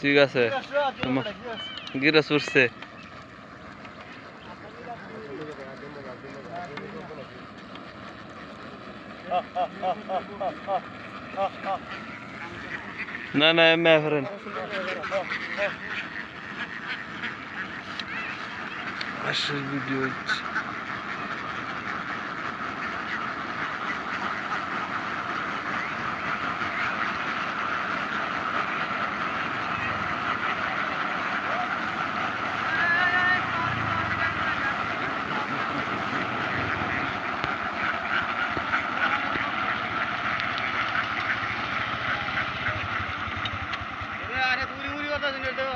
ঠিক আছে। গিরাস উঠছে। না না এমনি ফেরেন। আসল ভিডিও হচ্ছে। பதினெட்டு